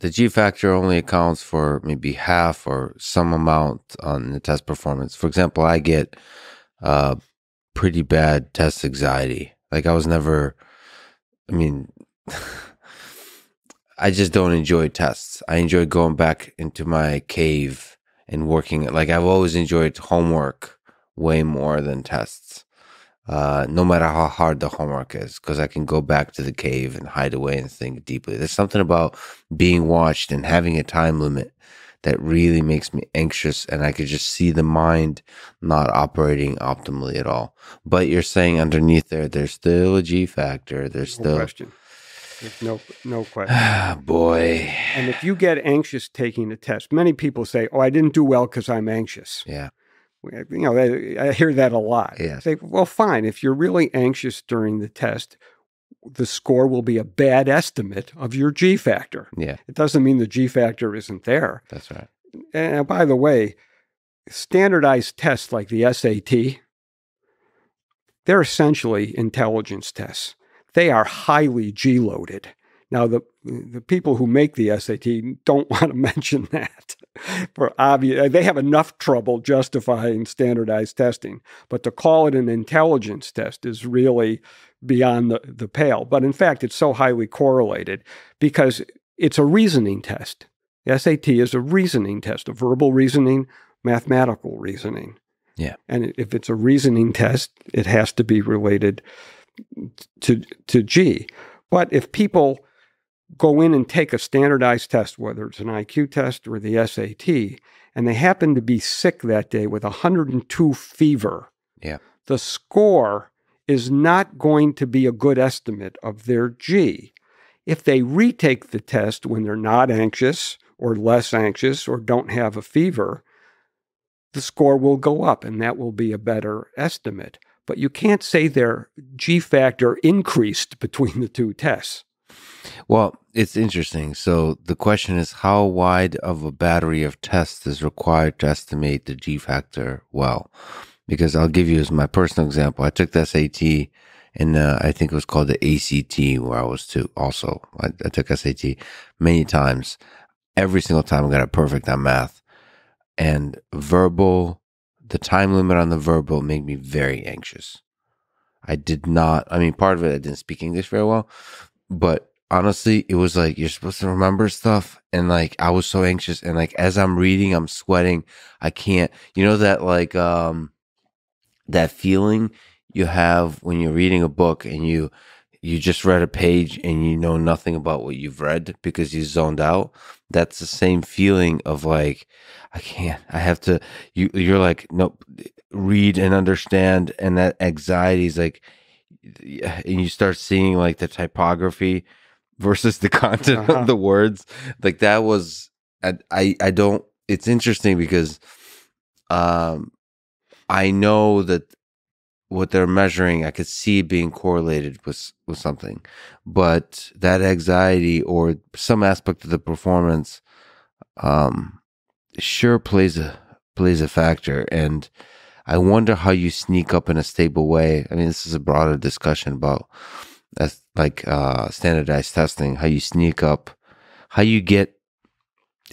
the G factor only accounts for maybe half or some amount on the test performance. For example, I get uh, pretty bad test anxiety. Like I was never, I mean, I just don't enjoy tests. I enjoy going back into my cave and working. Like I've always enjoyed homework way more than tests. Uh, no matter how hard the homework is, because I can go back to the cave and hide away and think deeply. There's something about being watched and having a time limit that really makes me anxious, and I could just see the mind not operating optimally at all. But you're saying underneath there, there's still a G factor. There's No still question. There's no no question. boy, And if you get anxious taking a test, many people say, "Oh, I didn't do well because I'm anxious." yeah, Uh, you know, they- I hear that a lot. Yes. Say, well, fine. If you're really anxious during the test, the score will be a bad estimate of your G factor. yeah, It doesn't mean the G factor isn't there. that's right. And by the way, standardized tests like the SAT, they're essentially intelligence tests. They are highly G loaded. Now, the, the people who make the SAT don't want to mention that for obvious. Uh, they have enough trouble justifying standardized testing, but to call it an intelligence test is really beyond the, the pale. But in fact, it's so highly correlated because it's a reasoning test. The SAT is a reasoning test, a verbal reasoning, mathematical reasoning. Yeah. And if it's a reasoning test, it has to be related to to G. But if people go in and take a standardized test, whether it's an IQ test or the SAT, and they happen to be sick that day with 102 fever, Yeah. the score is not going to be a good estimate of their G. If they retake the test when they're not anxious or less anxious or don't have a fever, the score will go up and that will be a better estimate. But you can't say their G factor increased between the two tests. Well, it's interesting. So the question is how wide of a battery of tests is required to estimate the G factor well? Because I'll give you as my personal example. I took the SAT and uh, I think it was called the ACT where I was too also. I, I took SAT many times. Every single time I got a perfect on math. And verbal, the time limit on the verbal made me very anxious. I did not, I mean, part of it, I didn't speak English very well, but honestly, it was like you're supposed to remember stuff. And like I was so anxious. And like as I'm reading, I'm sweating. I can't, you know, that like, um, that feeling you have when you're reading a book and you, you just read a page and you know nothing about what you've read because you zoned out. That's the same feeling of like, I can't, I have to, you, you're like, nope, read and understand. And that anxiety is like, and you start seeing like the typography versus the content Uh-huh. of the words like that was I, I i don't it's interesting because um i know that what they're measuring i could see being correlated with with something but that anxiety or some aspect of the performance um sure plays a plays a factor and I wonder how you sneak up in a stable way. I mean, this is a broader discussion about that's like uh, standardized testing, how you sneak up, how you get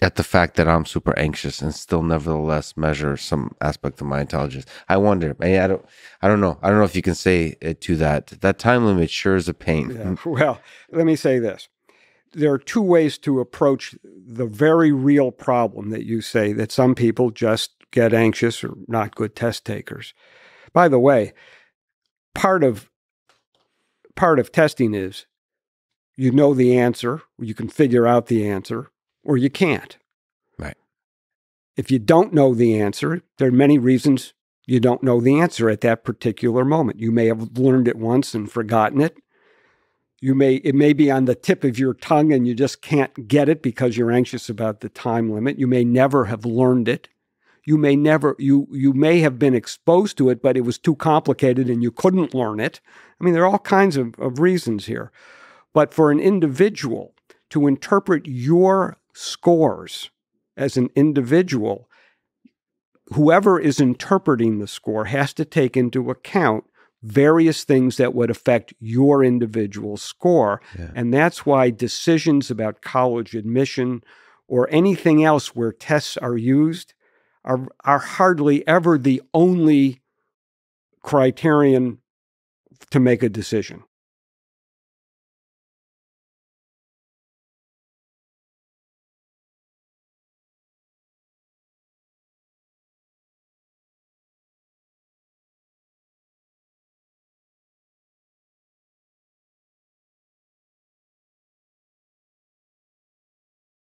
at the fact that I'm super anxious and still nevertheless measure some aspect of my intelligence. I wonder. I, I don't. I don't know. I don't know if you can say it to that. That time limit sure is a pain. Yeah. Well, let me say this. There are two ways to approach the very real problem that you say that some people just get anxious or not good test takers. By the way, part of part of testing is you know the answer, you can figure out the answer, or you can't. Right. If you don't know the answer, there are many reasons you don't know the answer at that particular moment. You may have learned it once and forgotten it. You may it may be on the tip of your tongue and you just can't get it because you're anxious about the time limit. You may never have learned it you may never you you may have been exposed to it, but it was too complicated and you couldn't learn it. I mean, there are all kinds of, of reasons here. But for an individual to interpret your scores as an individual, whoever is interpreting the score has to take into account various things that would affect your individual score. Yeah. And that's why decisions about college admission or anything else where tests are used are, are hardly ever the only criterion to make a decision.